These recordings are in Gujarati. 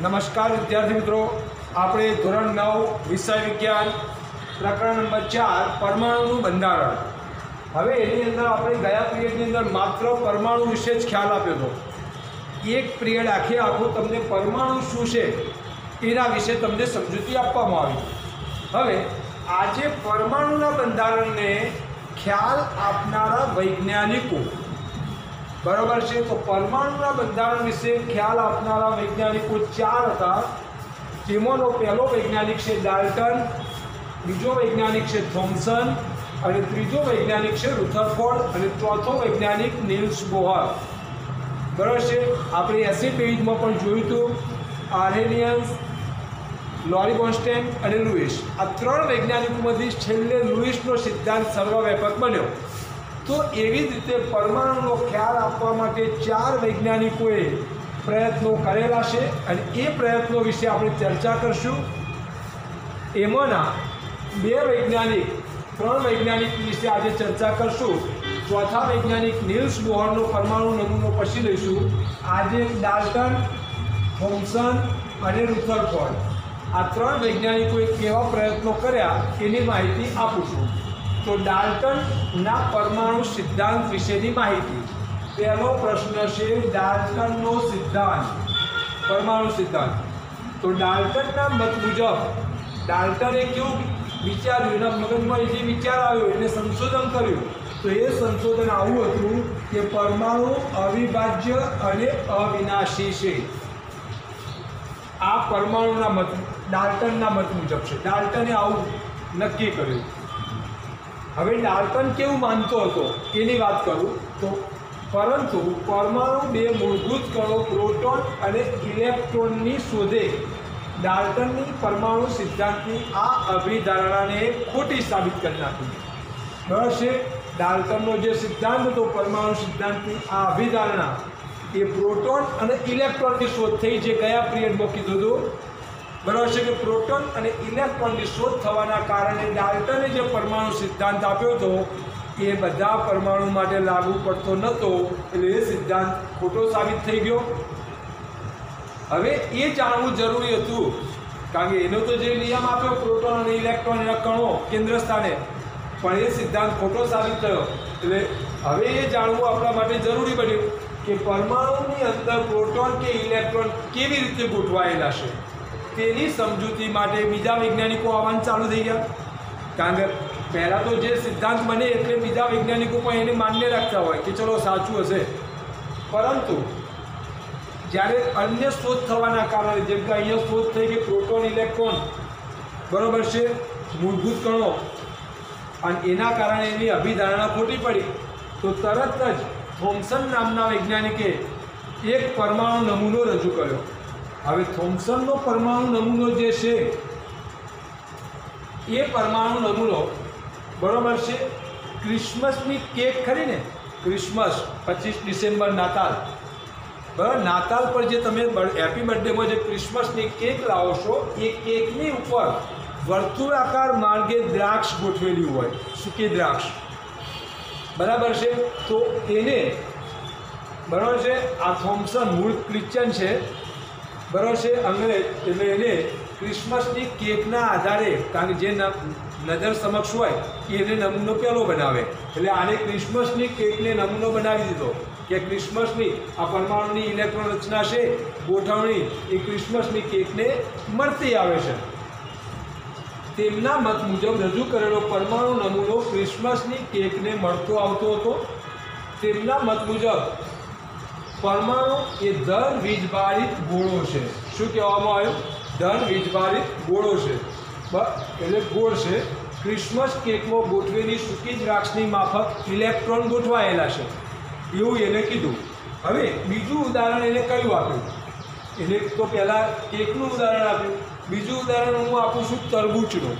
નમસ્કાર વિદ્યાર્થી મિત્રો. આપણે ધોરણ નવ, વિષય વિજ્ઞાન, પ્રકરણ નંબર ચાર, પરમાણુનું બંધારણ. હવે એની અંદર આપણે ગયા પિરિયડની અંદર માત્ર પરમાણુ વિશે જ ખ્યાલ આપ્યો હતો. એક પિરિયડ આખે આખો તમને પરમાણુ શું છે એના વિશે તમને સમજૂતી આપવામાં આવી. હવે આજે પરમાણુના બંધારણને ખ્યાલ આપનારા વૈજ્ઞાનિકો બરોબર છે, તો પરમાણુના બંધારણ વિશે ખ્યાલ આપનારા વૈજ્ઞાનિકો ચાર હતા. તેમાંનો પહેલો વૈજ્ઞાનિક છે ડાલ્ટન, બીજો વૈજ્ઞાનિક છે થોમ્સન અને ત્રીજો વૈજ્ઞાનિક છે રુથરફોર્ડ અને ચોથો વૈજ્ઞાનિક નીલ્સ બોહર. બરાબર છે, આપણે એસી પેજમાં પણ જોયું હતું. આર્હેનિયન્સ લોરી બોન્સ્ટેન અને લુઇસ આ ત્રણ વૈજ્ઞાનિકોમાંથી છેલ્લે લુઇસનો સિદ્ધાંત સર્વવ્યાપક બન્યો. તો એવી જ રીતે પરમાણુનો ખ્યાલ આપવા માટે ચાર વૈજ્ઞાનિકોએ પ્રયત્નો કરેલા છે અને એ પ્રયત્નો વિશે આપણે ચર્ચા કરશું. એમાંના બે વૈજ્ઞાનિક, ત્રણ વૈજ્ઞાનિક વિશે આજે ચર્ચા કરશું. ચોથા વૈજ્ઞાનિક નિલ્સ બોહરનો પરમાણુ નમૂનો પછી લઈશું. આજે ડાલ્ટન, થોમ્સન અને રુથરફોર્ડ. આ ત્રણ વૈજ્ઞાનિકોએ કેવા પ્રયત્નો કર્યા એની માહિતી આપું છું. તો ડાલ્ટનના પરમાણુ સિદ્ધાંત વિશેની માહિતી. પહેલો પ્રશ્ન છે ડાલ્ટનનો સિદ્ધાંત. પરમાણુ સિદ્ધાંત. તો ડાલ્ટનના મત મુજબ ડાલ્ટને કેવું વિચાર્યું? એના મગજમાં જે વિચાર આવ્યો એટલે સંશોધન કર્યું. તો એ સંશોધન આવું હતું કે પરમાણુ અવિભાજ્ય અને અવિનાશી છે. આ પરમાણુના મત, ડાલ્ટનના મત મુજબ છે. ડાલ્ટને આવું નક્કી કર્યું. હવે ડાલ્ટન કેવું માનતો હતો એની વાત કરું તો પરંતુ પરમાણુ બે મૂળભૂત કણો પ્રોટોન અને ઇલેક્ટ્રોનની શોધે ડાલ્ટનની પરમાણુ સિદ્ધાંતની આ અભિધારણાને ખોટી સાબિત કરી નાખી. બરાબર છે ડાલ્ટનનો જે સિદ્ધાંત હતો પરમાણુ સિદ્ધાંતની આ અભિધારણા, એ પ્રોટોન અને ઇલેક્ટ્રોનની શોધ થઈ જે કયા પિરિયડમાં કીધું હતું બરાબર છે કે પ્રોટોન અને ઇલેક્ટ્રોનની શોધ થવાના કારણે ડાલ્ટને જે પરમાણુ સિદ્ધાંત આપ્યો હતો, એ બધા પરમાણુ માટે લાગુ પડતો નહોતો. એટલે એ સિદ્ધાંત ખોટો સાબિત થઈ ગયો. હવે એ જાણવું જરૂરી હતું, કારણ કે એનો તો જે નિયમ આપ્યો, પ્રોટોન અને ઇલેક્ટ્રોન એના કણો કેન્દ્ર સ્થાને, પણ એ સિદ્ધાંત ખોટો સાબિત થયો. એટલે હવે એ જાણવું આપણા માટે જરૂરી બન્યું કે પરમાણુની અંદર પ્રોટોન કે ઇલેક્ટ્રોન કેવી રીતે ગોઠવાયેલા છે. તેની સમજૂતી માટે બીજા વૈજ્ઞાનિકો આવવાનું ચાલુ થઈ ગયા. કારણ કે પહેલાં તો જે સિદ્ધાંત બને એટલે બીજા વૈજ્ઞાનિકો પણ એને માન્ય રાખતા હોય કે ચલો સાચું હશે. પરંતુ જ્યારે અન્ય શોધ થવાના કારણે, જેમ કે અહીંયા શોધ થઈ કે પ્રોટોન, ઇલેક્ટ્રોન, બરાબર છે, મૂળભૂત કણો, અને એના કારણે એની અભિધારણા ખોટી પડી, તો તરત જ થોમ્સન નામના વૈજ્ઞાનિકે એક પરમાણુ નમૂનો રજૂ કર્યો. હવે થોમ્સનનો પરમાણુ નમૂનો જે છે, એ પરમાણુ નમૂનો બરાબર છે? ક્રિસમસની કેક ખરી ને? ક્રિસમસ, પચીસ ડિસેમ્બર નાતાલ. બરાબર? નાતાલ પર જે તમે હેપી બર્થડેમાં જે ક્રિસમસની કેક લાવો છો, એ કેકની ઉપર વર્તુળાકાર માર્ગે દ્રાક્ષ ગોઠવેલી હોય, સૂકી દ્રાક્ષ. બરાબર છે? તો એને, બરાબર છે? આ થોમ્સન મૂળ ક્રિશ્ચન છે બરાબર છે? અંગ્રેજ એટલે એને ક્રિસમસની કેકના આધારે, કારણ કે જે નજર સમક્ષ હોય એને નમૂનો પહેલો બનાવે. એટલે આને ક્રિસમસની કેકને નમૂનો બનાવી દીધો કે ક્રિસમસની આ પરમાણુની ઇલેક્ટ્રોન રચના છે, ગોઠવણી, એ ક્રિસમસની કેકને મળતી આવે છે. તેમના મત મુજબ રજૂ કરેલો પરમાણુ નમૂનો ક્રિસમસની કેકને મળતો આવતો હતો. તેમના મત મુજબ પરમાણુ એ ધન વીજભારિત ગોળો છે. શું કહેવામાં આવ્યું? ધન વીજભારિત ગોળો છે. એટલે ગોળ છે. ક્રિસમસ કેકમાં ગોઠવેલી સૂકી દ્રાક્ષની માફક ઇલેક્ટ્રોન ગોઠવાયેલા છે. એવું એને કીધું. હવે બીજું ઉદાહરણ એને કયું આપ્યું? એને તો પહેલાં કેકનું ઉદાહરણ આપ્યું. બીજું ઉદાહરણ હું આપું છું તરબૂચનું.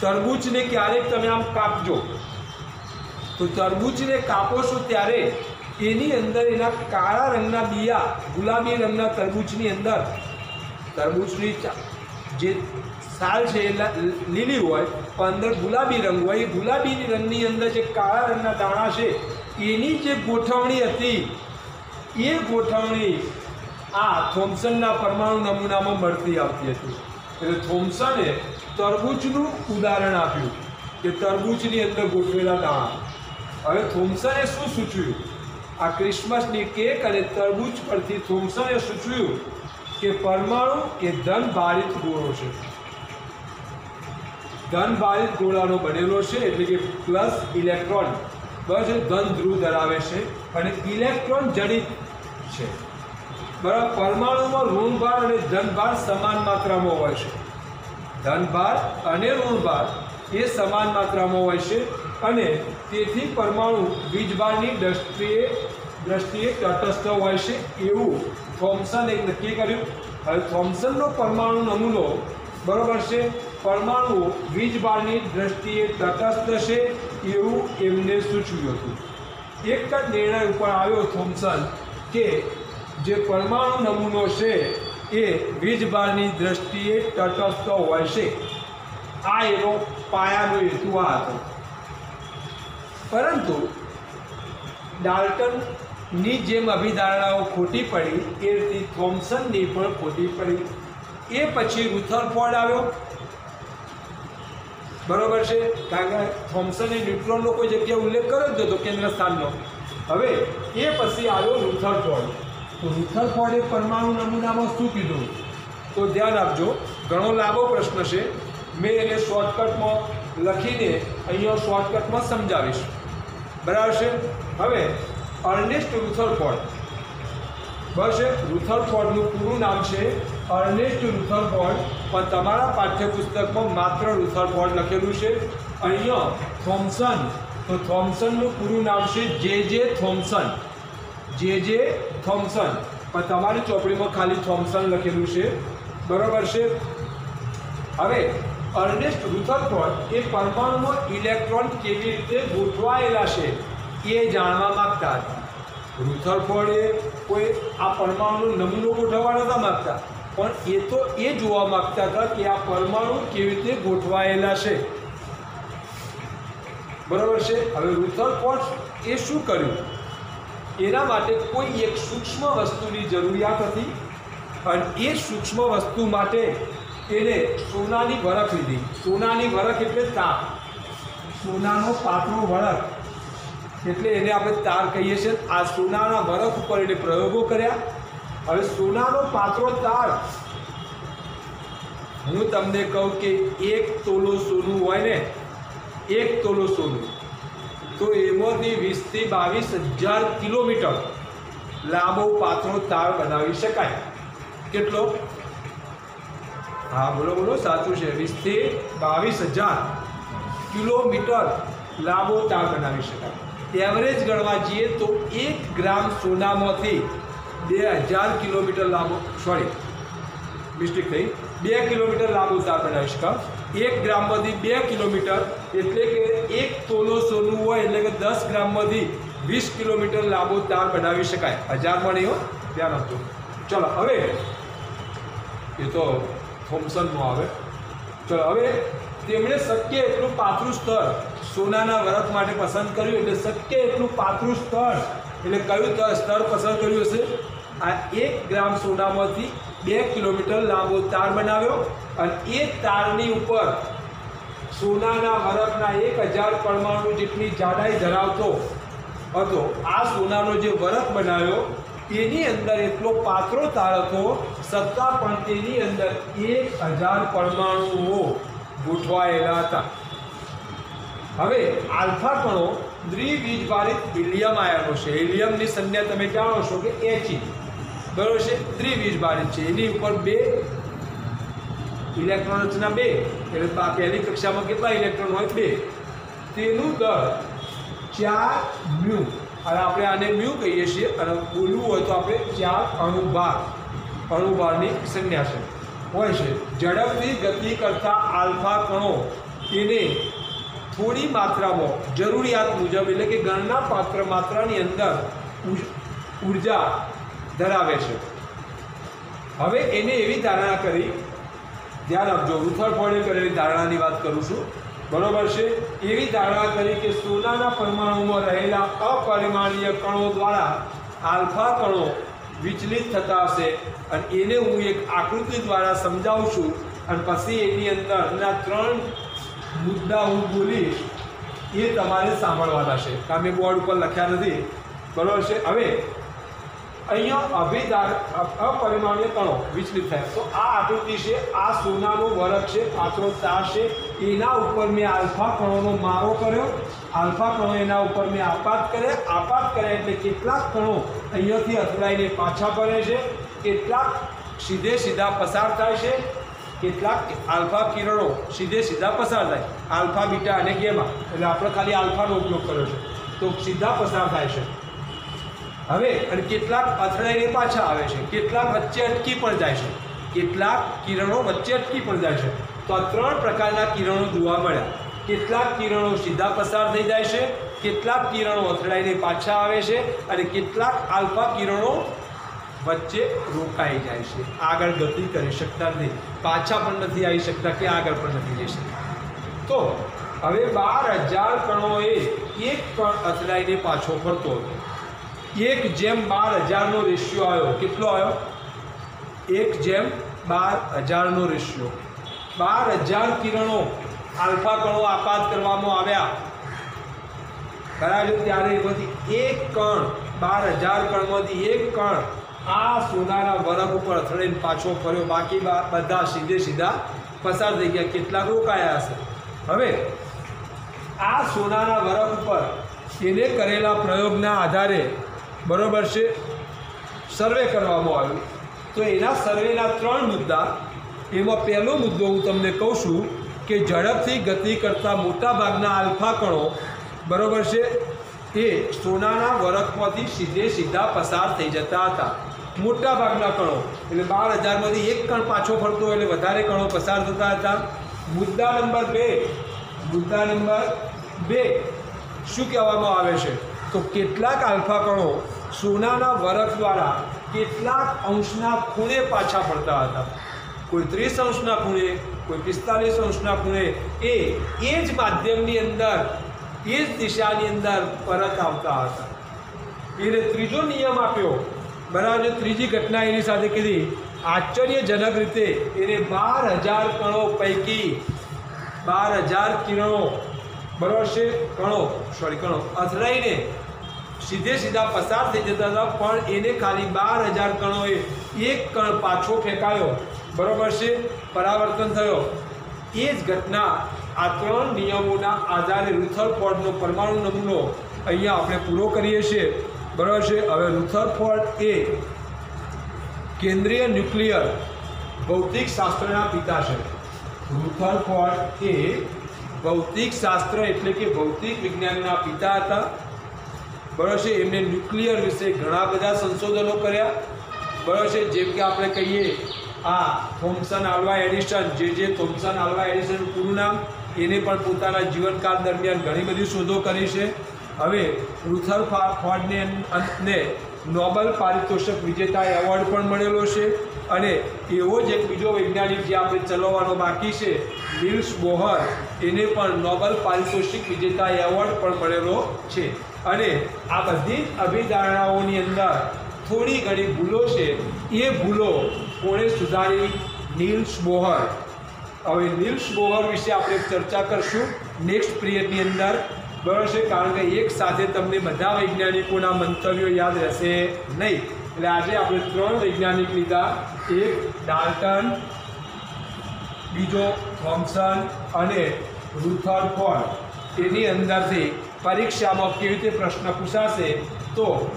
તરબૂચને ક્યારેક તમે આમ કાપજો. તો તરબૂચને કાપો છો ત્યારે એની અંદર એના કાળા રંગના બિયા, ગુલાબી રંગના તરબૂચની અંદર. તરબૂચની જે સાલ છે એ લીલી હોય, પણ અંદર ગુલાબી રંગ હોય. એ ગુલાબી રંગની અંદર જે કાળા રંગના દાણા છે, એની જે ગોઠવણી હતી, એ ગોઠવણી આ થોમ્સનના પરમાણુ નમૂનામાં મળતી આવતી હતી. એટલે થોમ્સને તરબૂચનું ઉદાહરણ આપ્યું કે તરબૂચની અંદર ગોઠવેલા દાણા. હવે થોમ્સને શું સૂચવ્યું? આ ક્રિસમસની કેક અને તરબૂચ પરથી થોમ્સને સૂચવ્યું કે પરમાણુ એ ધન ભારિત ગોળો છે. ધન ભારિત ગોળાનો બનેલો છે એટલે કે પ્લસ ઇલેક્ટ્રોન. બરાબર ધન ધ્રુવ ધરાવે છે અને ઇલેક્ટ્રોન જડિત છે. બરાબર, પરમાણુમાં ઋણભાર અને ધનભાર સમાન માત્રામાં હોય છે. ધનભાર અને ઋણભાર એ સમાન માત્રામાં હોય છે. અને તેથી પરમાણુ વીજભારની દ્રષ્ટિએ દ્રષ્ટિએ તટસ્થ હોય છે એવું થોમ્સન એક નક્કી કર્યું. હવે થોમ્સનનો પરમાણુ નમૂનો બરોબર છે. પરમાણુ વીજભારની દ્રષ્ટિએ તટસ્થ છે એવું એમને સૂચવ્યું હતું. એક જ નિર્ણય ઉપર આવ્યો થોમ્સન કે જે પરમાણુ નમૂનો છે એ વીજભારની દ્રષ્ટિએ તટસ્થ હોય છે. આ એનો પાયાનો હેતુ આ હતો. પરંતુ ડાલ્ટનની જેમ અભિધારણાઓ ખોટી પડી, એ રીતે થોમ્સનની પણ ખોટી પડી. એ પછી રુથરફોર્ડ આવ્યો. બરોબર છે? કારણ કે થોમ્સને ન્યુટ્રોનનો કોઈ જગ્યાએ ઉલ્લેખ કર્યો જ હતો કેન્દ્ર સ્થાનનો હવે એ પછી આવ્યો રુથરફોર્ડ તો રુથરફોર્ડે પરમાણુ નમૂનામાં શું કીધું? તો ધ્યાન આપજો, ઘણો લાંબો પ્રશ્ન છે. મેં એને શોર્ટકટમાં લખીને અહીંયા શોર્ટકટમાં સમજાવીશ. બરાબર છે? હવે, અર્નેસ્ટ રુથરફોર્ડ. બસ રુથરફોર્ડનું પૂરું નામ છે અર્નેસ્ટ રુથરફોર્ડ. પણ તમારા પાઠ્યપુસ્તકમાં માત્ર રુથરફોર્ડ લખેલું છે. અહીંયા થોમ્સન તો થોમ્સનનું પૂરું નામ છે જે જે થોમ્સન જે જે થોમ્સન પણ તમારી ચોપડીમાં ખાલી થોમ્સન લખેલું છે. બરાબર છે? હવે અર્નેસ્ટ રુથરફોર્ડ એ પરમાણુમાં ઇલેક્ટ્રોન કેવી રીતે ગોઠવાયેલા છે એ જાણવા માગતા હતા. રુથરફોર્ડે કોઈ આ પરમાણુનો નમૂનો ગોઠવવા નહોતા માગતા, પણ એ તો એ જોવા માગતા હતા કે આ પરમાણુ કેવી રીતે ગોઠવાયેલા છે. બરાબર છે? હવે રુથરફોર્ડ એ શું કર્યું? એના માટે કોઈ એક સૂક્ષ્મ વસ્તુની જરૂરિયાત હતી, અને એ સૂક્ષ્મ વસ્તુ માટે એને સોનાની વરખ લીધી. સોનાની વરખ એટલે તાર સોનાનો પાતળો વરખ એટલે એને આપણે તાર કહીએ છીએ. આ સોનાના વરખ ઉપર એને પ્રયોગો કર્યા. હવે સોનાનો પાતળો તાર. હું તમને કહું કે એક તોલો સોનું હોય ને, એક તોલો સોનું, તો એમાંથી વીસથી બાવીસ હજાર કિલોમીટર લાંબો પાતળો તાર બનાવી શકાય. કેટલો? હા, બોલો બોલો, સાચું છે. વીસથી બાવીસ હજાર કિલોમીટર લાંબો તાર બનાવી શકાય. એવરેજ ગણવા જઈએ તો એક ગ્રામ સોનામાંથી બે હજાર કિલોમીટર લાંબો સોરી મિસ્ટેક થઈ. બે કિલોમીટર લાંબો તાર બનાવી શકાય. એક ગ્રામમાંથી બે કિલોમીટર, એટલે કે એક તોલો સોનું હોય, એટલે કે દસ ગ્રામમાંથી વીસ કિલોમીટર લાંબો તાર બનાવી શકાય. હજારમાં નહીં હો ધ્યાન આપજો ચલો, હવે, એ તો થોમ્સનનું આવે. ચાલો હવે તેમણે શક્ય એટલું પાતળું સ્તર સોનાના વરખ માટે પસંદ કર્યું એટલે શક્ય એટલું પાતળું સ્તર એટલે કયું સ્તર પસંદ કર્યું હશે? આ એક ગ્રામ સોનામાંથી બે કિલોમીટર લાંબો તાર બનાવ્યો અને એ તારની ઉપર સોનાના વરખના એક હજાર પરમાણુ જેટલી જાડાઈ ધરાવતો હતો. આ સોનાનો જે વરખ બનાવ્યો તેની અંદર એટલો પાતળો તાર હતો છતાં પણ તેની અંદર એક હજાર પરમાણુઓ ગોઠવાયેલા હતા. હવે આલ્ફા કણો દ્વિવીજભારિત હિલિયમ આયનો છે. હિલિયમની સંજ્ઞા તમે જાણો છો કે એચી બરાબર છે? દ્વિવીજભારિત છે. એની ઉપર બે ઇલેક્ટ્રોન રચના બે, એટલે પહેલી કક્ષામાં કેટલા ઇલેક્ટ્રોન હોય? બે. તેનું દર ચાર મ્યુ. અને આપણે આને મ્યુ કહીએ છીએ. અને બોલવું હોય તો આપણે ચાર અણુભાર અણુભારની સંજ્ઞા છે. હોય છે. ઝડપથી ગતિ કરતા આલ્ફા કણો તેને થોડી માત્રામાં, જરૂરિયાત મુજબ, એટલે કે ગણના પાત્ર માત્રાની અંદર ઊર્જા ધરાવે છે. હવે એને એવી ધારણા કરી. ધ્યાન આપજો. રુથરફોર્ડે કરેલી ધારણાની વાત કરું છું. બરોબર છે? એવી ધારણા કરી કે સોનાના પરમાણુમાં રહેલા અપરિમાણીય કણો દ્વારા આલ્ફા કણો વિચલિત થતા હશે. અને એને હું એક આકૃતિ દ્વારા સમજાવું છું. અને પછી એની અંદરના ત્રણ મુદ્દા હું બોલીશ. એ તમારે સાંભળવાના છે. કારણ બોર્ડ ઉપર લખ્યા નથી? બરોબર છે? હવે અહીંયા અભિધાર અપરિમાણીય કણો વિચલિત થાય. તો આ આકૃતિ છે, આ સોનાનો વરખ છે, પાત્રો ચાર છે એના ઉપર મેં આલ્ફા કણોનો મારો કર્યો. આલ્ફા કણો એના ઉપર મેં આપાત કર્યા. આપાત કર્યા એટલે કેટલાક કણો અહીંયાથી અથડાઈને પાછા ફરે છે. કેટલાક સીધે સીધા પસાર થાય છે. કેટલાક આલ્ફા કિરણો સીધે સીધા પસાર થાય. આલ્ફા, બીટા અને ગેમા. એટલે આપણે ખાલી આલ્ફાનો ઉપયોગ કર્યો છે. તો સીધા પસાર થાય છે. હવે, અને કેટલાક અથડાઈને પાછા આવે છે. કેટલાક વચ્ચે અટકી પણ જાય છે. કેટલાક કિરણો વચ્ચે અટકી પણ જાય છે. તો ત્રણ પ્રકારના કિરણો જોવા મળ્યા. કેટલાક કિરણો સીધા પસાર થઈ જાય છે, કેટલાક કિરણો અથડાઈને પાછા આવે છે અને કેટલાક આલ્ફા કિરણો વચ્ચે રોકાઈ જાય છે. આગળ ગતિ કરી શકતા નથી. પાછા પણ નથી આવી શકતા કે આગળ પણ નથી જઈ શકતા. તો હવે બાર હજાર કણોએ એક કણ અથડાઈને પાછો ફરતો હતો. એક જેમ બાર હજારનો રેશિયો આવ્યો. કેટલો આવ્યો? એક જેમ બાર હજારનો રેશિયો. બાર હજાર કિરણો આલ્ફા કણો આપાત કરવામાં આવ્યા. કરાયું ત્યારે એમાંથી એક કણ, બાર હજાર કણમાંથી એક કણ આ સોનાના વરખ ઉપર અથડાઈને પાછો ફર્યો. બાકી બધા સીધે સીધા પસાર થઈ ગયા. કેટલાક રોકાયા હશે. હવે આ સોનાના વરખ ઉપર એને કરેલા પ્રયોગના આધારે બરોબર છે, સર્વે કરવામાં આવ્યું. તો એના સર્વેના ત્રણ મુદ્દા એમાં પહેલો મુદ્દો હું તમને કહું છું કે ઝડપથી ગતિ કરતા મોટાભાગના આલ્ફા કણો બરાબર છે, એ સોનાના વરખમાંથી સીધે સીધા પસાર થઈ જતા હતા. મોટાભાગના કણો, એટલે બાર હજારમાંથી એક કણ પાછો ફરતો એટલે વધારે કણો પસાર થતા હતા. મુદ્દા નંબર બે, મુદ્દા નંબર બે, શું કહેવામાં આવે છે? તો કેટલાક આલ્ફા કણો સોનાના વરખ દ્વારા કેટલાક અંશના ખૂણે પાછા ફરતા હતા. કોઈ ત્રીસ અંશના ખૂણે, કોઈ પિસ્તાલીસ અંશના ખૂણે. એ એ જ માધ્યમની અંદર, એ જ દિશાની અંદર પરત આવતા હતા. એને ત્રીજો નિયમ આપ્યો. બરાબર ત્રીજી ઘટના એની સાથે કીધી, આશ્ચર્યજનક રીતે એને બાર હજાર કણો પૈકી, બાર હજાર કિરણો, બરાબર છે? કણો સોરી કણો, અથડાઈને સીધે સીધા પસાર થઈ જતા હતા, પણ એને ખાલી બાર હજાર કણોએ એક કણ પાછો ફેંકાયો. બરાબર છે? પરાવર્તન થયો. એ જ ઘટના આ ત્રણ નિયમોના આધારે રુથરફોર્ડનો પરમાણુ નમૂનો અહીંયા આપણે પૂરો કરીએ છીએ. બરાબર છે? હવે રુથરફોર્ડ એ કેન્દ્રીય ન્યુક્લિયર ભૌતિક શાસ્ત્રના પિતા છે. રુથરફોર્ડ એ ભૌતિક શાસ્ત્ર એટલે કે ભૌતિક વિજ્ઞાનના પિતા હતા. બરાબર છે, એમને ન્યુક્લિયર વિશે ઘણા બધા સંશોધનો કર્યા. બરાબર છે, જેમ કે આપણે કહીએ, આ થોમ્સન આલ્વા એડિસન, જે જે થોમ્સન આલ્વા એડિસનનું પૂરું નામ, એને પણ પોતાના જીવનકાળ દરમિયાન ઘણી બધી શોધો કરી છે. હવે રુથર ફોર્ડને અંતને નોબલ પારિતોષિક વિજેતા એવોર્ડ પણ મળેલો છે. અને એવો જ એક બીજો વૈજ્ઞાનિક જે આપણે ચલાવવાનો બાકી છે નિલ્સ બોહર એને પણ નોબેલ પારિતોષિક વિજેતા એવોર્ડ પણ મળેલો છે. અને આ બધી અભિધારણાઓની અંદર થોડી ઘણી ભૂલો છે. એ ભૂલો કોણે સુધારી? નિલ્સ બોહર હવે નિલ્સ બોહર વિશે આપણે ચર્ચા કરશું નેક્સ્ટ પિરિયડની અંદર. બરાબર છે? કારણ કે એક સાથે તમને બધા વૈજ્ઞાનિકોના મંતવ્યો યાદ રહેશે નહીં. એટલે આજે આપણે ત્રણ વૈજ્ઞાનિક લીધા. એક ડાલ્ટન બીજો થોમ્સન અને રુથરફોર્ડ એની અંદરથી પરીક્ષામાં કેવી રીતે પ્રશ્ન પૂછાશે? તો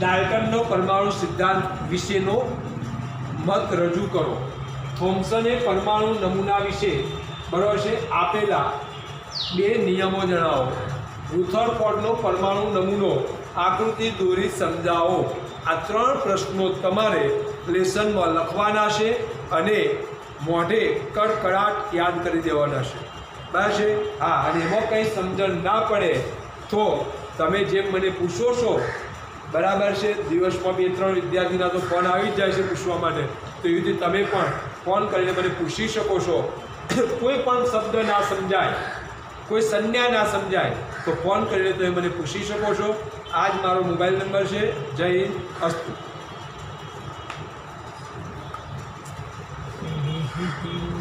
ડાલ્ટનનો પરમાણુ સિદ્ધાંત વિશેનો મત રજૂ કરો. થોમ્સને પરમાણુ નમૂના વિશે બરાબર છે? આપેલા બે નિયમો જણાવો. રુથરફોર્ડનો પરમાણુ નમૂનો આકૃતિ દોરી સમજાવો. આ ત્રણ પ્રશ્નો તમારે લેસનમાં લખવાના છે અને મોઢે કડકડાટ યાદ કરી દેવાના છે. બરાબર છે હા, અને એમાં કંઈ સમજણ ના પડે તો તમે જેમ મને પૂછો છો. બરાબર છે, દિવસમાં બે ત્રણ વિદ્યાર્થીના તો ફોન આવી જ જાય છે પૂછવા માટે. તો એવી રીતે તમે પણ ફોન કરીને મને પૂછી શકો છો. કોઈ પણ શબ્દ ના સમજાય, કોઈ સંજ્ઞા ના સમજાય, તો ફોન કરીને તમે મને પૂછી શકો છો. આ જ મારો મોબાઈલ નંબર છે. જય હિન્દ, અસ્તુ. Thank you.